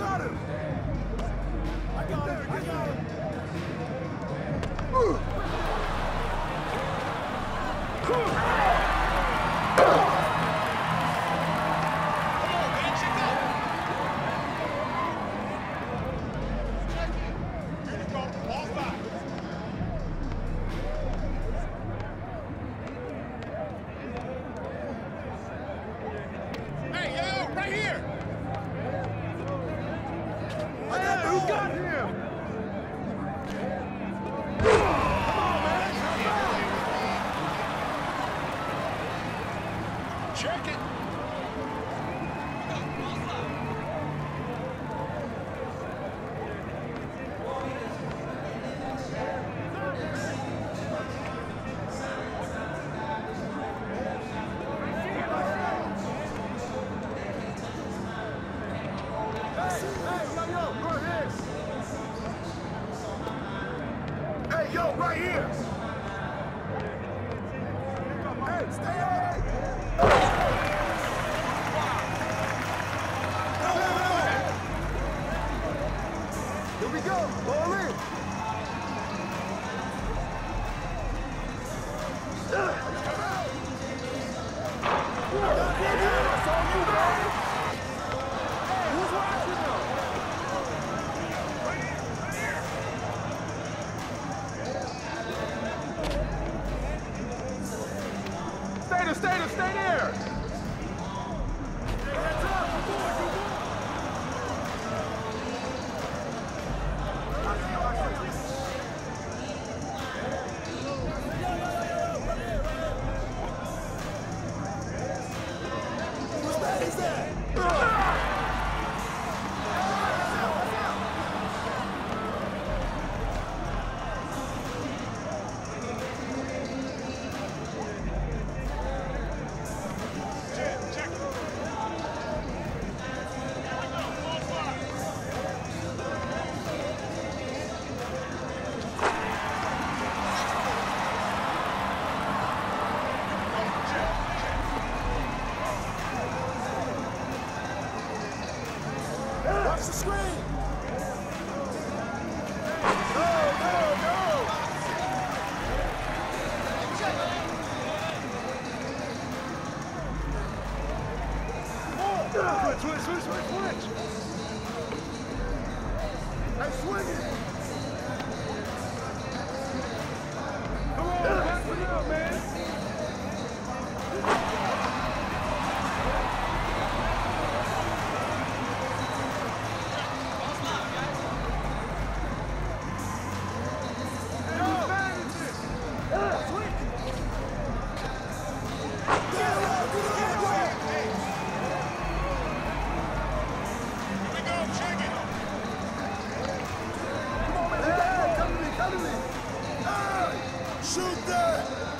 Got him! got him! Check it. Yo, right here. Hey, stay out. Stay there, stay there, stay there! Hey, heads up! Go, go. swinging. Shoot that!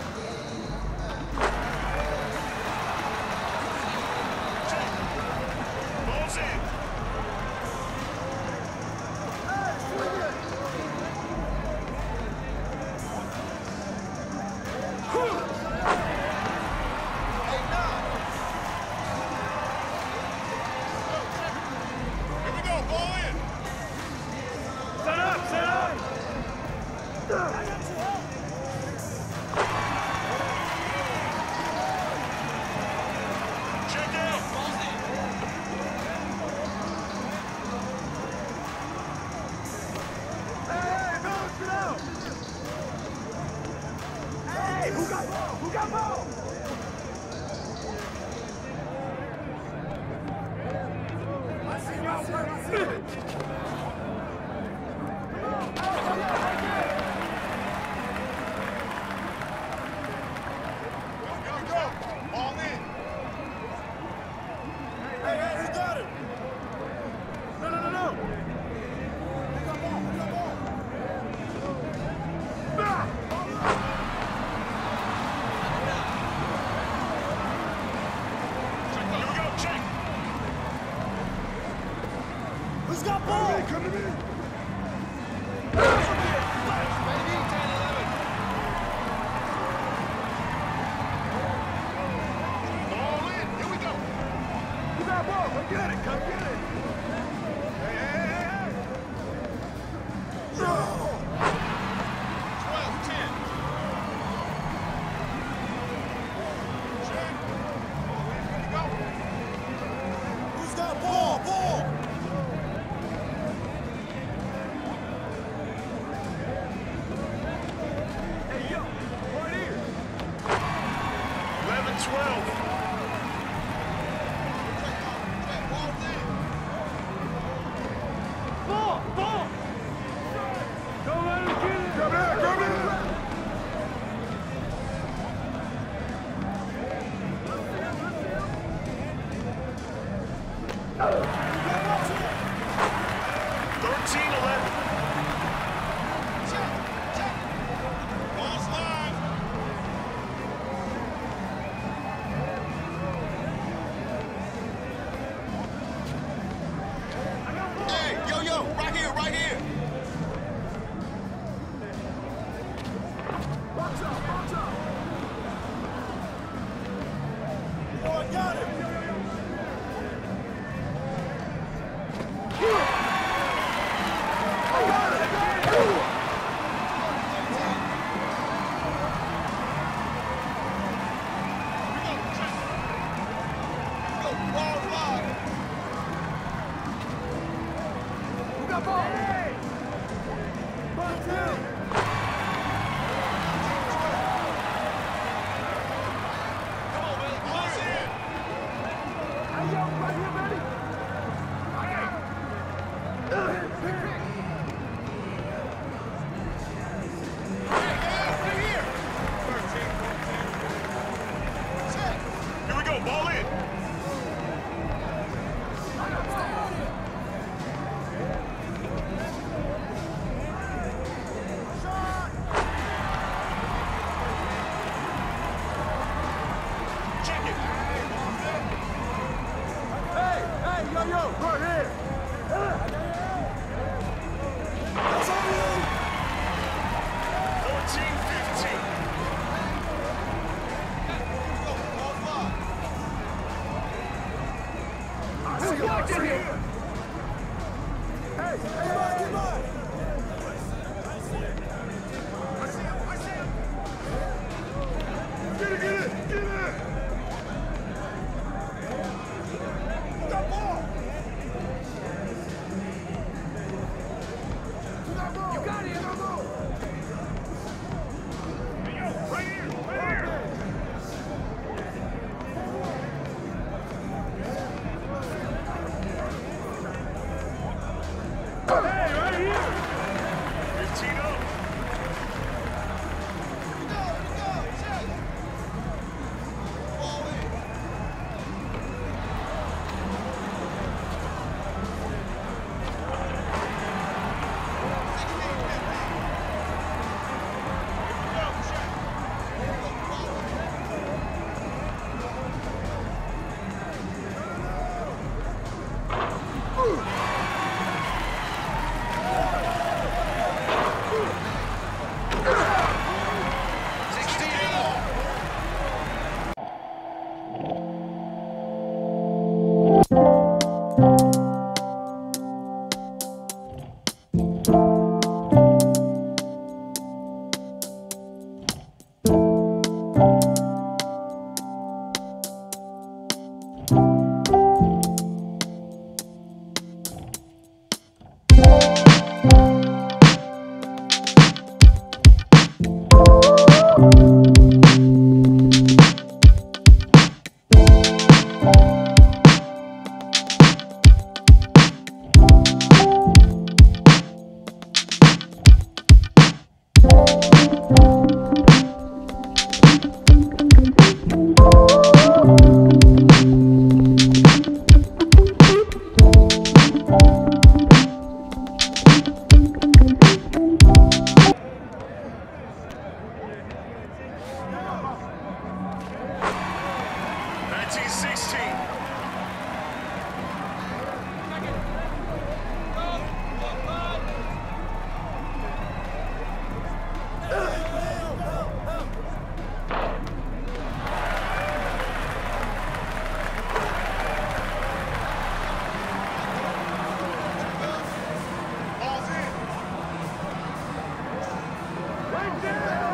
Go! Right there.